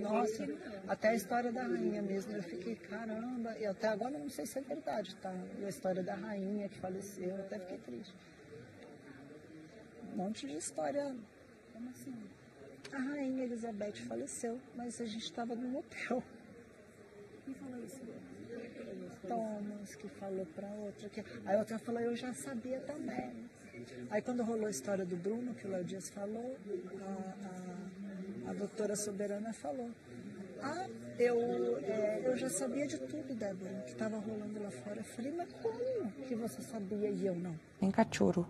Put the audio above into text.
Nossa, até a história da rainha mesmo, eu fiquei, caramba, e até agora não sei se é verdade, tá? A história da rainha que faleceu, eu até fiquei triste. Um monte de história. Como assim? A rainha Elizabeth faleceu, mas a gente estava num hotel. Quem falou isso? Thomas que falou para outra. Que... Aí a outra falou, eu já sabia também. Aí quando rolou a história do Bruno, que o Léo Dias falou, a, a doutora Soberana falou. Ah, eu, é, eu já sabia de tudo, Débora, que estava rolando lá fora. Eu falei, mas como que você sabia e eu não? Em cachorro.